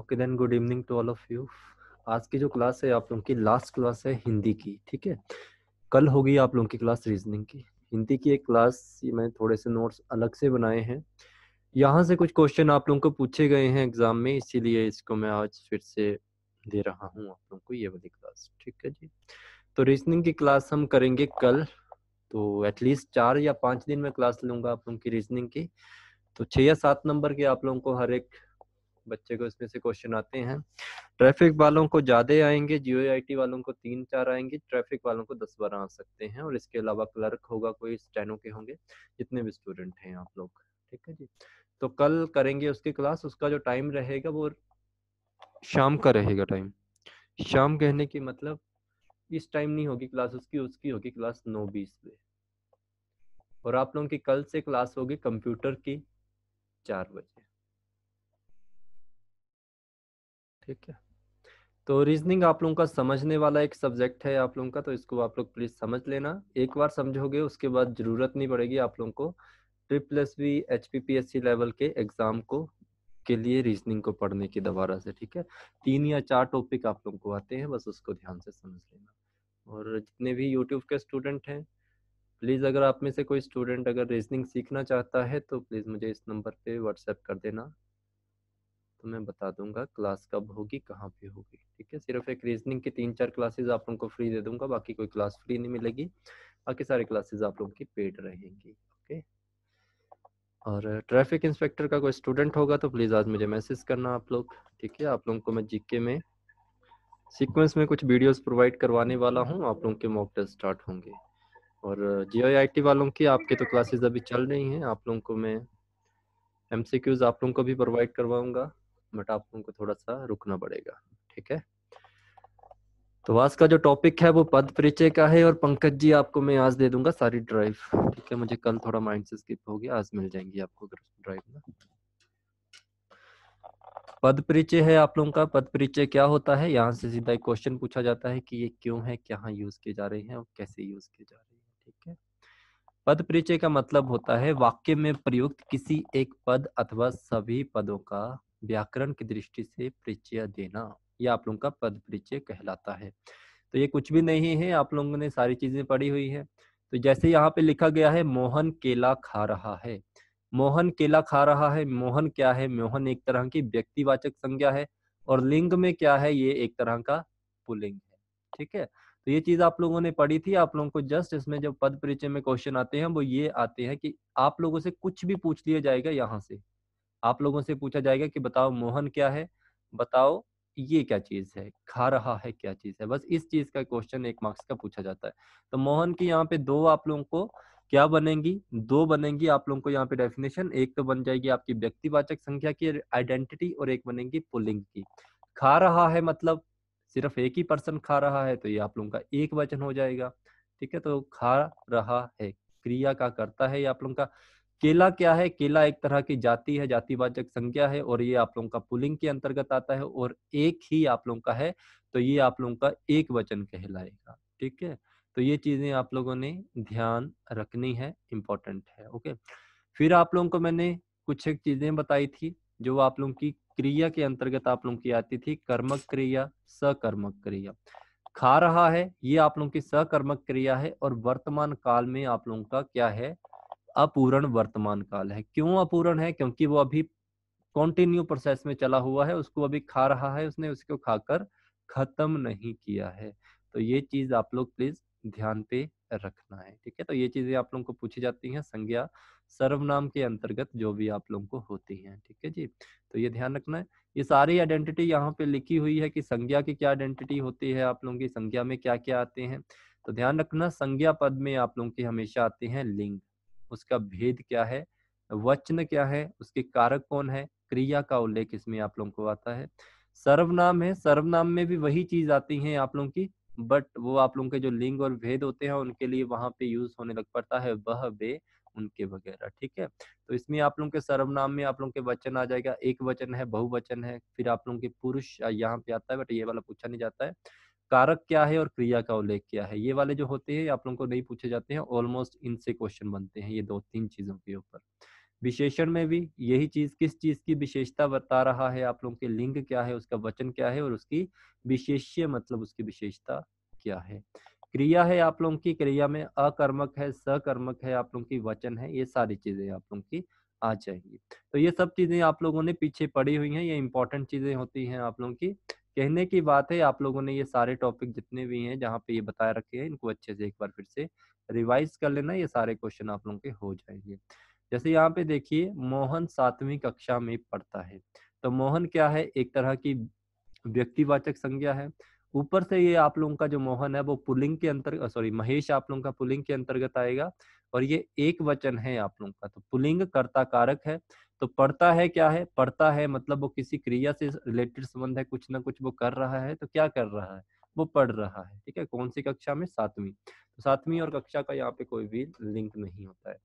Okay then good evening to all of you आज की जो क्लास है, आप लोगों की लास्ट क्लास है हिंदी की, ठीक है? कल होगी आप लोगों की क्लास रीजनिंग की। हिंदी की एक क्लास मैं थोड़े से नोट्स अलग से बनाए हैं। यहाँ से कुछ क्वेश्चन आप लोगों को पूछे गए हैं एग्ज़ाम में, इसीलिए इसको मैं आज फिर से दे रहा हूँ आप लोगों को ये वाली क्लास ठीक है जी? तो रीजनिंग की क्लास हम करेंगे कल तो एटलीस्ट चार या पाँच दिन में क्लास लूँगा आप लोगों की रीजनिंग की। तो छः या सात नंबर के आप लोगों को हर एक बच्चे को इसमें से क्वेश्चन आते हैं। ट्रैफ़िक वालों को ज़्यादा आएँगे, जियो वालों को तीन चार आएँगे ट्रैफ़िक वालों को दस बारह आ सकते हैं और इसके अलावा क्लर्क होगा कोई स्टेनो के होंगे, जितने भी स्टूडेंट हैं आप लोग, ठीक है जी? तो कल करेंगे उसकी क्लास उसका जो टाइम रहेगा वो शाम का रहेगा टाइम शाम कहने की मतलब इस टाइम नहीं होगी क्लास उसकी उसकी होगी क्लास नौ बीस पे। और आप लोगों की कल से क्लास होगी कंप्यूटर की चार बजे। ठीक है। तो रीजनिंग आप लोगों का समझने वाला एक सब्जेक्ट है आप लोगों का तो इसको आप लोग प्लीज़ समझ लेना। एक बार समझोगे, उसके बाद ज़रूरत नहीं पड़ेगी आप लोगों को triple S B H P P S C level के एग्ज़ाम को, के लिए रीजनिंग को पढ़ने की दोबारा से, ठीक है? तीन या चार टॉपिक आप लोगों को आते हैं, बस उसको ध्यान से समझ लेना। और जितने भी यूट्यूब के स्टूडेंट हैं प्लीज़ अगर आप में से कोई स्टूडेंट अगर रीजनिंग सीखना चाहता है तो प्लीज़ मुझे इस नंबर पे व्हाट्सएप कर देना। तो मैं बता दूँगा क्लास कब होगी, कहाँ पे होगी, ठीक है? सिर्फ़ एक रीजनिंग की तीन चार क्लासेज आप लोगों को फ्री दे दूँगा, बाकी कोई क्लास फ्री नहीं मिलेगी, बाकी सारी क्लासेज आप लोगों की पेड रहेंगी, ओके? और ट्रैफ़िक इंस्पेक्टर का कोई स्टूडेंट होगा तो प्लीज़ आज मुझे मैसेज करना आप लोग, ठीक है? आप लोगों को मैं जीके में सीक्वेंस में कुछ वीडियोस प्रोवाइड करवाने वाला हूँ, आप लोगों के मॉक टेस्ट स्टार्ट होंगे। और जी वालों की आपके तो क्लासेस अभी चल रही हैं, आप लोगों को मैं एम आप लोगों को भी प्रोवाइड करवाऊँगा। बट आप लोगों को थोड़ा सा रुकना पड़ेगा, ठीक है? तो आज का जो टॉपिक है वो पद परिचय का है और पंकज जी, आपको मैं आज दे दूँगा सारी ड्राइव ठीक है? मुझे कल थोड़ा माइंड से स्किप हो गया आज मिल जाएँगी आपको ड्राइव ना। पद परिचय है आप लोगों का, पद परिचय क्या होता है? यहाँ से सीधा एक क्वेश्चन पूछा जाता है कि ये क्यों है क्या यूज़ किए जा रहे हैं और कैसे यूज़ किए जा रहे हैं, ठीक है? पद परिचय का मतलब होता है वाक्य में प्रयुक्त किसी एक पद अथवा सभी पदों का व्याकरण की दृष्टि से परिचय देना यह आप लोगों का पद परिचय कहलाता है। तो ये कुछ भी नहीं है, आप लोगों ने सारी चीज़ें पढ़ी हुई है। तो जैसे यहाँ पे लिखा गया है, मोहन केला खा रहा है। मोहन केला खा रहा है, मोहन क्या है? मोहन एक तरह की व्यक्तिवाचक संज्ञा है और लिंग में क्या है? ये एक तरह का पुलिंग है, ठीक है? तो ये चीज़ आप लोगों ने पढ़ी थी, आप लोगों को जस्ट इसमें जब पद परिचय में क्वेश्चन आते हैं, वो ये आते हैं कि आप लोगों से कुछ भी पूछ लिया जाएगा यहाँ से। आप लोगों से पूछा जाएगा कि, बताओ मोहन क्या है? बताओ ये क्या चीज़ है? खा रहा है क्या चीज़ है? बस इस चीज़ का क्वेश्चन एक मार्क्स का पूछा जाता है। तो मोहन की यहाँ पे दो आप लोगों को क्या बनेंगी? दो बनेंगी आप लोगों को यहाँ पे डेफिनेशन। एक तो बन जाएगी आपकी व्यक्तिवाचक संख्या की आइडेंटिटी और एक बनेगी पुलिंग की। खा रहा है मतलब सिर्फ़ एक ही पर्सन खा रहा है तो ये आप लोगों का एक वचन हो जाएगा। ठीक है तो खा रहा है, क्रिया का करता है ये आप लोगों का। केला क्या है? केला एक तरह की जाति है, जातिवाचक संख्या है और ये आप लोगों का पुलिंग के अंतर्गत आता है और एक ही आप लोगों का है तो ये आप लोगों का एक वचन कहलाएगा, ठीक है? तो ये चीज़ें आप लोगों ने ध्यान रखनी है, इम्पोर्टेंट है, ओके? फिर आप लोगों को मैंने कुछ एक चीज़ें बताई थी, जो आप लोगों की क्रिया के अंतर्गत आप लोगों की आती थी, कर्मक क्रिया, सकर्मक क्रिया। खा रहा है, ये आप लोगों की सकर्मक क्रिया है और वर्तमान काल में आप लोगों का क्या है? अपूर्ण वर्तमान काल है। क्यों अपूर्ण है? क्योंकि वो अभी कॉन्टिन्यू प्रोसेस में चला हुआ है, उसको अभी खा रहा है, उसने उसको खाकर खत्म नहीं किया है। तो ये चीज़ आप लोग प्लीज़ ध्यान पे रखना है, ठीक है? तो ये चीज़ें आप लोगों को पूछी जाती हैं, संज्ञा सर्वनाम के अंतर्गत जो भी आप लोगों को होती हैं, ठीक है जी? तो ये ध्यान रखना है। ये सारी आइडेंटिटी यहाँ पे लिखी हुई है कि संज्ञा की क्या आइडेंटिटी होती है आप लोगों की, संज्ञा में क्या क्या आते हैं। तो ध्यान रखना, संज्ञा पद में आप लोगों की हमेशा आते हैं लिंग। उसका भेद क्या है? वचन क्या है? उसके कारक कौन है? क्रिया का उल्लेख इसमें आप लोगों को आता है। सर्वनाम है, सर्वनाम में भी वही चीज़ आती है आप लोगों की, बट वो आप लोगों के जो लिंग और भेद होते हैं, उनके लिए वहाँ पे यूज़ होने लग पड़ता है, वह बे उनके वगैरह, ठीक है? तो इसमें आप लोगों के सर्वनाम में आप लोगों के वचन आ जाएगा, एक वचन है, बहुवचन है, फिर आप लोगों के पुरुष यहाँ पे आता है, बट ये वाला पूछा नहीं जाता है। कारक क्या है और क्रिया का उल्लेख क्या है? ये वाले जो होते हैं, आप लोगों को नहीं पूछे जाते हैं ऑलमोस्ट इनसे क्वेश्चन बनते हैं, ये दो तीन चीज़ों के ऊपर। विशेषण में भी यही चीज़, किस चीज़ की विशेषता बता रहा है, आप लोगों के लिंग क्या है, उसका वचन क्या है और उसकी विशेष्य मतलब उसकी विशेषता क्या है? क्रिया है आप लोगों की, क्रिया में अकर्मक है, सकर्मक है, आप लोगों की वचन है, ये सारी चीज़ें आप लोगों की आ जाएँगी। तो ये सब चीज़ें आप लोगों ने पीछे पड़ी हुई हैं, ये इंपॉर्टेंट चीज़ें होती हैं आप लोगों की। कहने की बात है, आप लोगों ने ये सारे टॉपिक जितने भी हैं, जहाँ पे ये बताए रखे हैं, इनको अच्छे से एक बार फिर से रिवाइज कर लेना, ये सारे क्वेश्चन आप लोगों के हो जाएँगे। जैसे यहाँ पे देखिए, मोहन सातवीं कक्षा में पढ़ता है। तो मोहन क्या है? एक तरह की व्यक्तिवाचक संज्ञा है। ऊपर से ये आप लोगों का जो मोहन है, वो पुलिंग के अंतर्गत सॉरी महेश आप लोगों का पुलिंग के अंतर्गत आएगा। और ये एक वचन है आप लोगों का तो पुलिंग कर्ता कारक है तो पढ़ता है क्या है? पढ़ता है मतलब वो किसी क्रिया से रिलेटेड संबंध है, कुछ ना कुछ वो कर रहा है तो क्या कर रहा है? वो पढ़ रहा है, ठीक है? कौन सी कक्षा में? सातवीं तो सातवीं और कक्षा का यहाँ पे कोई भी लिंक नहीं होता है।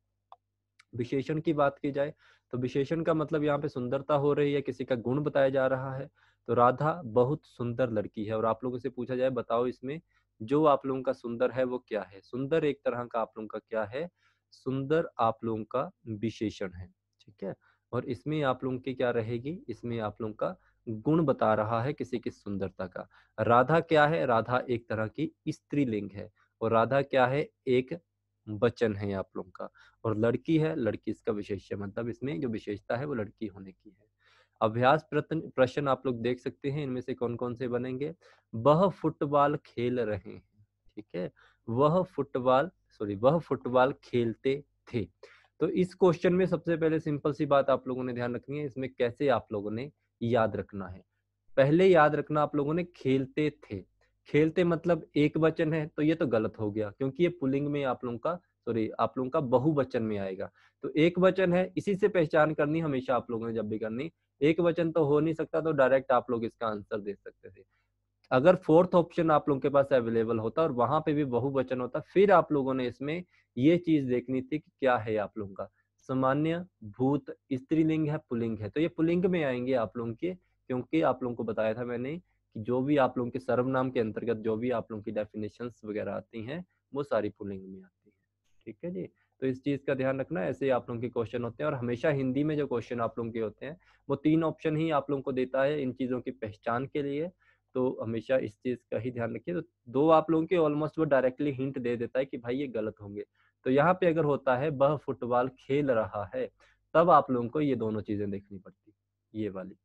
विशेषण की बात की जाए तो विशेषण का मतलब यहाँ पे सुंदरता हो रही है, किसी का गुण बताया जा रहा है तो राधा बहुत सुंदर लड़की है, और आप लोगों से पूछा जाए, बताओ इसमें जो आप लोगों का सुंदर है वो क्या है? सुंदर एक तरह का आप लोगों का क्या है? सुंदर आप लोगों का विशेषण है, ठीक है? और इसमें आप लोगों की क्या रहेगी? इसमें आप लोगों का गुण बता रहा है किसी की सुंदरता का। राधा क्या है? राधा एक तरह की स्त्रीलिंग है और राधा क्या है? एक वचन है आप लोगों का। और लड़की है, लड़की इसका विशेष मतलब इसमें जो विशेषता है वो लड़की होने की है। अभ्यास प्रश्न आप लोग देख सकते हैं, इनमें से कौन कौन से बनेंगे? वह फुटबॉल खेल रहे हैं, ठीक है? वह फुटबॉल, सॉरी, वह फुटबॉल खेलते थे। तो इस क्वेश्चन में सबसे पहले सिंपल सी बात आप लोगों ने ध्यान रखनी है, इसमें कैसे आप लोगों ने याद रखना है? पहले याद रखना आप लोगों ने खेलते थे। खेलते मतलब एक वचन है तो ये तो गलत हो गया, क्योंकि ये पुलिंग में आप लोगों का, सॉरी, आप लोगों का बहुवचन में आएगा। तो एक वचन है, इसी से पहचान करनी हमेशा आप लोगों ने जब भी करनी एक वचन तो हो नहीं सकता तो डायरेक्ट आप लोग इसका आंसर दे सकते थे। अगर फोर्थ ऑप्शन आप लोगों के पास अवेलेबल होता और वहाँ पे भी बहुवचन होता, फिर आप लोगों ने इसमें ये चीज़ देखनी थी कि क्या है आप लोगों का। सामान्य, भूत, स्त्रीलिंग है, पुलिंग है। तो ये पुलिंग में आएँगे आप लोगों के, क्योंकि आप लोगों को बताया था मैंने कि जो भी आप लोगों के सर्वनाम के अंतर्गत जो भी आप लोगों की डेफिनेशन वगैरह आती हैं, वो सारी पुलिंग में आती है। ठीक है जी? तो इस चीज़ का ध्यान रखना, ऐसे ही आप लोगों के क्वेश्चन होते हैं और हमेशा हिंदी में जो क्वेश्चन आप लोगों के होते हैं, वो तीन ऑप्शन ही आप लोगों को देता है इन चीज़ों की पहचान के लिए। तो हमेशा इस चीज़ का ही ध्यान रखिए। तो दो आप लोगों के ऑलमोस्ट वो डायरेक्टली हिंट दे देता है कि भाई ये गलत होंगे। तो यहाँ पे अगर होता है, वह फुटबॉल खेल रहा है, तब आप लोगों को ये दोनों चीज़ें देखनी पड़ती, ये वाली।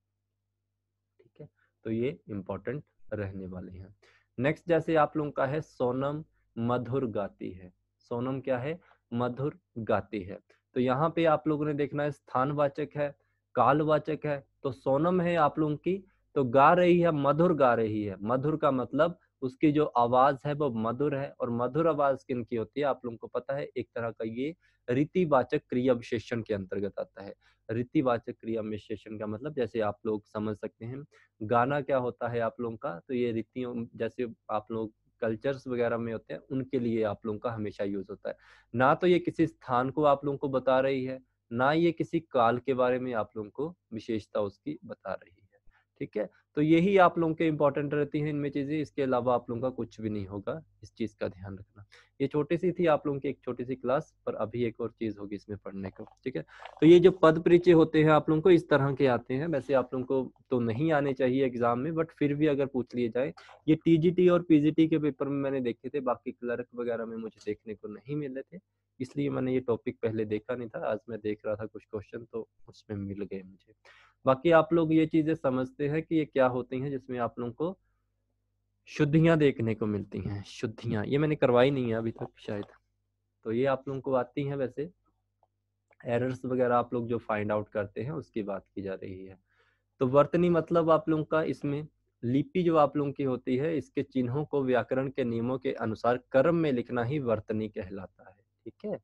ठीक है? तो ये इंपॉर्टेंट रहने वाले हैं। नेक्स्ट जैसे आप लोगों का है, सोनम मधुर गाती है। सोनम क्या है? मधुर गाती है। तो यहाँ पे आप लोगों ने देखना है, स्थानवाचक है, कालवाचक है तो सोनम है आप लोगों की तो गा रही है, मधुर गा रही है। मधुर का मतलब उसकी जो आवाज़ है वो मधुर है, और मधुर आवाज़ किन की होती है आप लोगों को पता है, एक तरह का ये रीतिवाचक क्रिया विशेषण के अंतर्गत आता है। रीतिवाचक क्रिया विशेषण का मतलब जैसे आप लोग समझ सकते हैं, गाना क्या होता है आप लोगों का तो ये रीतियों जैसे आप लोग कल्चर्स वगैरह में होते हैं, उनके लिए आप लोगों का हमेशा यूज़ होता है। ना तो ये किसी स्थान को आप लोगों को बता रही है, ना ये किसी काल के बारे में आप लोगों को विशेषता उसकी बता रही है। ठीक है? तो यही आप लोगों के इम्पोर्टेंट रहती हैं इनमें चीज़ें, इसके अलावा आप लोगों का कुछ भी नहीं होगा, इस चीज़ का ध्यान रखना। ये छोटी सी थी आप लोगों की एक छोटी सी क्लास, पर अभी एक और चीज़ होगी इसमें पढ़ने को, ठीक है? तो ये जो पद परिचय होते हैं आप लोगों को, इस तरह के आते हैं। वैसे आप लोगों को तो नहीं आने चाहिए एग्ज़ाम में बट फिर भी अगर पूछ लिए जाए, ये टीजीटी और पीजीटी के पेपर में मैंने देखे थे, बाकी क्लर्क वगैरह में मुझे देखने को नहीं मिले थे, इसलिए मैंने ये टॉपिक पहले देखा नहीं था, आज मैं देख रहा था कुछ क्वेश्चन तो उसमें मिल गए मुझे। बाकी आप लोग ये चीज़ें समझते हैं कि ये क्या होती हैं जिसमें आप लोगों को शुद्धियाँ देखने को मिलती हैं, शुद्धियाँ। ये मैंने करवाई नहीं है अभी तक शायद। तो ये आप लोगों को आती हैं वैसे। एरर्स वगैरह आप लोग जो फाइंड आउट करते हैं उसकी बात की जा रही है। तो वर्तनी मतलब आप लोगों का इसमें लिपि जो आप लोगों की होती है, इसके चिन्हों को व्याकरण के नियमों के अनुसार कर्म में लिखना ही वर्तनी कहलाता है। ठीक है?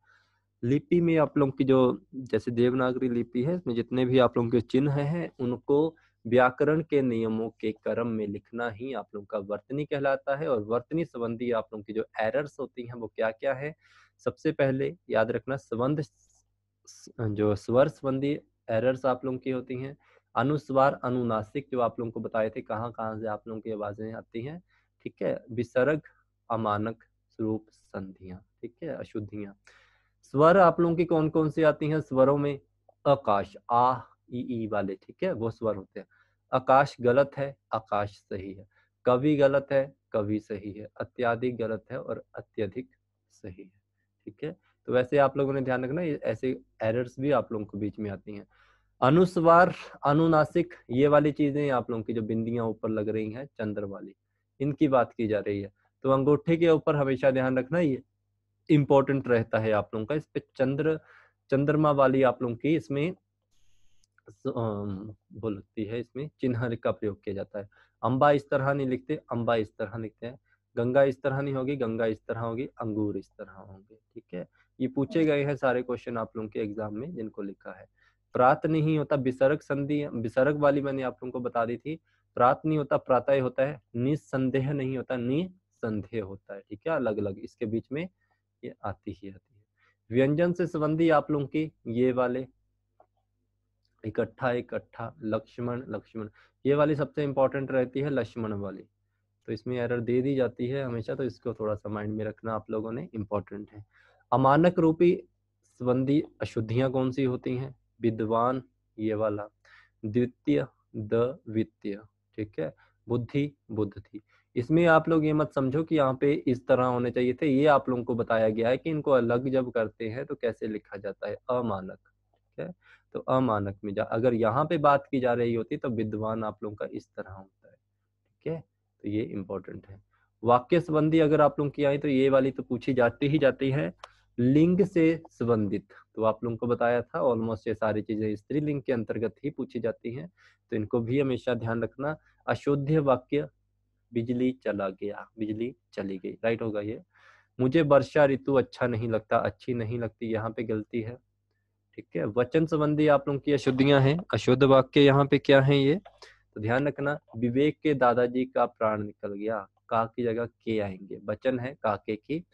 लिपि में आप लोगों की जो, जैसे देवनागरी लिपि है इसमें जितने भी आप लोगों के चिन्ह हैं, उनको व्याकरण के नियमों के क्रम में लिखना ही आप लोगों का वर्तनी कहलाता है। और वर्तनी संबंधी आप लोगों की जो एरर्स होती हैं, वो क्या क्या है? सबसे पहले याद रखना, संबंध जो स्वर संबंधी एरर्स आप लोगों की होती हैं, अनुस्वार अनुनासिक जो आप लोगों को बताए थे कहाँ कहाँ से आप लोगों की आवाज़ें आती हैं, ठीक है? विसर्ग, अमानक, स्वरूप, संधियाँ, ठीक है? अशुद्धियाँ। स्वर आप लोगों की कौन कौन सी आती हैं? स्वरों में आकाश, आ, ई ई वाले, ठीक है? वो स्वर होते हैं। आकाश गलत है, आकाश सही है। कवि गलत है, कवि सही है। अत्याधिक गलत है और अत्यधिक सही है, ठीक है? तो वैसे आप लोगों ने ध्यान रखना ऐसे एरर्स भी आप लोगों को बीच में आती हैं। अनुस्वार, अनुनासिक, ये वाली चीज़ें आप लोगों की जो बिंदियाँ ऊपर लग रही हैं, चंद्र वाली, इनकी बात की जा रही है। तो अंगूठे के ऊपर हमेशा ध्यान रखना, ये इंपॉर्टेंट रहता है आप लोगों का इस पे चंद्र चंद्रमा वाली आप लोगों की इसमें बोलती है इसमें चिन्ह का प्रयोग किया जाता है। अंबा इस तरह नहीं लिखते अंबा इस तरह लिखते हैं। गंगा इस तरह नहीं होगी गंगा इस तरह होगी अंगूर इस तरह होंगे ठीक है? ये पूछे गए हैं सारे क्वेश्चन आप लोगों के एग्ज़ाम में जिनको लिखा है। प्रात नहीं होता विसर्ग संधि विसर्ग वाली मैंने आप लोगों को बता दी थी। प्रात नहीं होता प्रातः होता है निसंदेह नहीं होता निसंदेह होता है ठीक है? अलग अलग इसके बीच में ये आती ही आती है। व्यंजन से संबंधी आप लोगों की ये वाले, इकट्ठा इकट्ठा, लक्ष्मण लक्ष्मण, ये वाली सबसे इंपॉर्टेंट रहती है लक्ष्मण वाली। तो इसमें एरर दे दी जाती है हमेशा तो इसको थोड़ा सा माइंड में रखना आप लोगों ने इम्पोर्टेंट है। अमानक रूपी संबंधी अशुद्धियाँ कौन सी होती हैं? विद्वान, ये वाला। द्वितीय, द वित्तीय, ठीक है? बुद्धि, बुद्ध थी। इसमें आप लोग ये मत समझो कि यहाँ पे इस तरह होने चाहिए थे, ये आप लोगों को बताया गया है कि इनको अलग जब करते हैं तो कैसे लिखा जाता है? अमानक, ठीक है? तो अमानक में जा, अगर यहाँ पे बात की जा रही होती तो विद्वान आप लोगों का इस तरह होता है, ठीक है? तो ये इंपॉर्टेंट है। वाक्य संबंधी अगर आप लोग की आई तो ये वाली तो पूछी जाती ही जाती है, लिंग से संबंधित तो आप लोगों को बताया था ऑलमोस्ट ये सारी चीज़ें स्त्रीलिंग के अंतर्गत ही पूछी जाती हैं तो इनको भी हमेशा ध्यान रखना। अशुद्ध वाक्य बिजली चला गया, बिजली चली गई। राइट होगा ये। मुझे वर्षा ऋतु अच्छा नहीं लगता, अच्छी नहीं लगती, यहाँ पे गलती है। ठीक है, वचन संबंधी आप लोगों की अशुद्धियाँ हैं, अशुद्ध वाक्य यहाँ पे क्या है ये? तो ध्यान रखना, विवेक के दादाजी का प्राण निकल गया, का की जगह के आएँगे। वचन है काके की।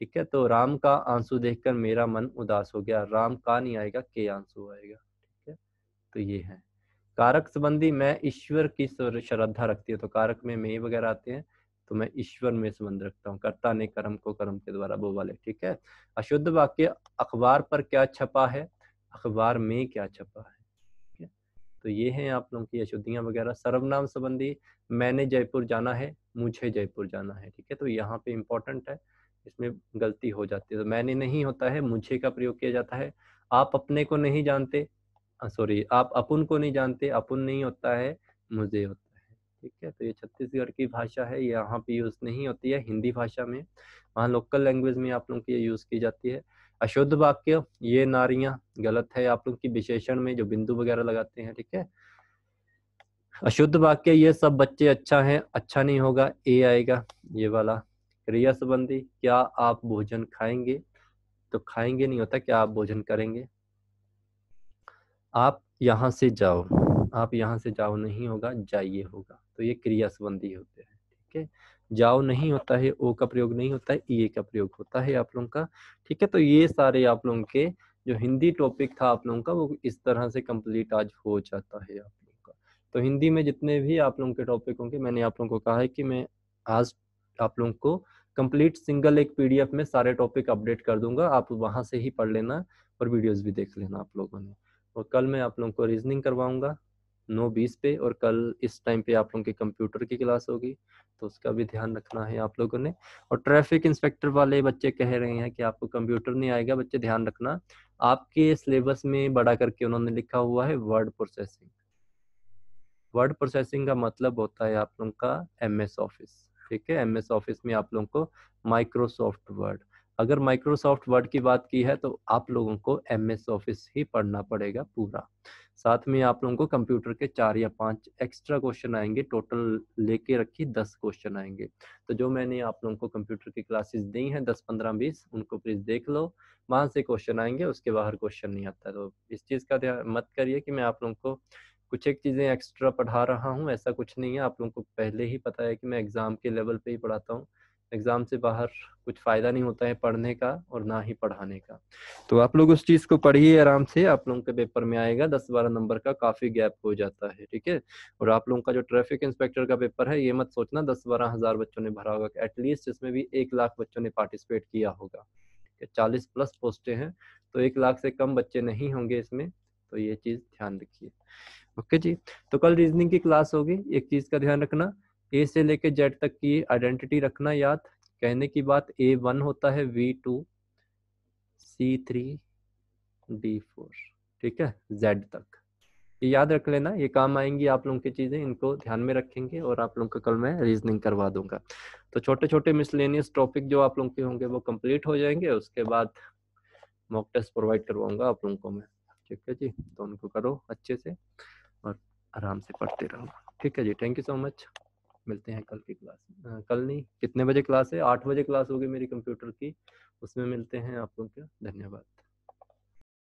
ठीक है तो राम का आँसू देखकर मेरा मन उदास हो गया, राम का नहीं आएगा, के आँसू आएगा। ठीक है तो ये है। कारक संबंधी मैं ईश्वर की श्रद्धा रखती हूँ तो कारक में मे वगैरह आते हैं तो मैं ईश्वर में संबंध रखता हूँ, कर्ता ने कर्म को कर्म के द्वारा वो वाले, ठीक है? अशुद्ध वाक्य, अखबार पर क्या छपा है? अखबार में क्या छपा है? तो ये हैं आप लोगों की अशुद्धियाँ वगैरह। सर्वनाम संबंधी मैंने जयपुर जाना है, मुझे जयपुर जाना है, ठीक है? तो यहाँ पे इम्पोर्टेंट है, इसमें गलती हो जाती है तो मैंने नहीं होता है, मुझे का प्रयोग किया जाता है। आप अपने को नहीं जानते सॉरी, आप अपुन को नहीं जानते, अपुन नहीं होता है, मुझे होता है। ठीक है तो ये छत्तीसगढ़ की भाषा है, यहाँ पे यूज़ नहीं होती है हिंदी भाषा में। वहाँ लोकल लैंग्वेज में आप लोगों की ये यूज़ की जाती है। अशुद्ध वाक्य, ये नारियाँ, गलत है आप लोग की विशेषण में जो बिंदु वगैरह लगाते हैं, ठीक है? अशुद्ध वाक्य, ये सब बच्चे अच्छा है अच्छा नहीं होगा, ए आएगा, ये वाला। क्रिया संबंधी क्या आप भोजन खाएँगे? तो खाएँगे नहीं होता, क्या आप भोजन करेंगे? आप यहाँ से जाओ, आप यहाँ से जाओ नहीं होगा, जाइए होगा। तो ये क्रिया संबंधी होते हैं, ठीक है? जाओ नहीं होता है, ओ का प्रयोग नहीं होता है, ई का प्रयोग होता है आप लोगों का, ठीक है? तो ये सारे आप लोगों के जो हिंदी टॉपिक था आप लोगों का, वो इस तरह से कंप्लीट आज हो जाता है आप लोगों का। तो हिंदी में जितने भी आप लोगों के टॉपिक होंगे, मैंने आप लोगों को कहा है कि मैं आज आप लोगों को कंप्लीट सिंगल एक पीडीएफ में सारे टॉपिक अपडेट कर दूँगा, आप वहाँ से ही पढ़ लेना और वीडियोस भी देख लेना आप लोगों ने। और कल मैं आप लोगों को रीजनिंग करवाऊँगा नौ बीस पे और कल इस टाइम पे आप लोगों के कंप्यूटर की क्लास होगी तो उसका भी ध्यान रखना है आप लोगों ने। और ट्रैफ़िक इंस्पेक्टर वाले बच्चे कह रहे हैं कि आपको कंप्यूटर नहीं आएगा, बच्चे ध्यान रखना। आपके सिलेबस में बड़ा करके उन्होंने लिखा हुआ है वर्ड प्रोसेसिंग वर्ड प्रोसेसिंग का मतलब होता है आप लोगों का एम एस ऑफ़िस ठीक है? एम एस ऑफ़िस में आप लोगों को माइक्रोसॉफ्ट वर्ड अगर माइक्रोसॉफ्ट वर्ड की बात की है तो आप लोगों को एम एस ऑफ़िस ही पढ़ना पड़ेगा पूरा। साथ में आप लोगों को कंप्यूटर के चार या पाँच एक्स्ट्रा क्वेश्चन आएँगे टोटल लेके रखी दस क्वेश्चन आएँगे। तो जो मैंने आप लोगों को कंप्यूटर की क्लासेस दी हैं, दस, पंद्रह, बीस, उनको प्लीज़ देख लो। वहाँ से क्वेश्चन आएँगे, उसके बाहर क्वेश्चन नहीं आता। तो इस चीज़ का ध्यान मत करिए कि मैं आप लोगों को कुछ एक चीज़ें एक्स्ट्रा पढ़ा रहा हूँ, ऐसा कुछ नहीं है। आप लोगों को पहले ही पता है कि मैं एग्ज़ाम के लेवल पे ही पढ़ाता हूँ। एग्ज़ाम से बाहर कुछ फ़ायदा नहीं होता है पढ़ने का और ना ही पढ़ाने का। तो आप लोग उस चीज़ को पढ़िए आराम से, आप लोगों के पेपर में आएगा दस बारह नंबर का काफ़ी गैप हो जाता है, ठीक है? और आप लोगों का जो ट्रैफ़िक इंस्पेक्टर का पेपर है, ये मत सोचना दस बारह हज़ार बच्चों ने भरा होगा एटलीस्ट इसमें भी एक लाख बच्चों ने पार्टिसिपेट किया होगा चालीस प्लस पोस्टें हैं तो एक लाख से कम बच्चे नहीं होंगे इसमें तो ये चीज़ ध्यान रखिए। ओके जी? तो कल रीजनिंग की क्लास होगी, एक चीज़ का ध्यान रखना ए से लेके जेड तक की आइडेंटिटी रखना याद। कहने की बात ए वन होता है B two C three D four ठीक है? जेड तक। ये याद रख लेना, ये काम आएँगी आप लोगों की चीज़ें, इनको ध्यान में रखेंगे और आप लोगों को कल मैं रीजनिंग करवा दूँगा। तो छोटे छोटे मिसलेनियस टॉपिक जो आप लोगों के होंगे वो कंप्लीट हो जाएँगे, उसके बाद मॉक टेस्ट प्रोवाइड करवाऊँगा आप लोगों को मैं। ठीक है जी? तो उनको करो अच्छे से और आराम से पढ़ते रहो। ठीक है जी? थैंक यू सो मच मिलते हैं कल की क्लास। कल नहीं, कितने बजे क्लास है? आठ बजे क्लास होगी मेरी कंप्यूटर की। उसमें मिलते हैं आप लोग का। धन्यवाद।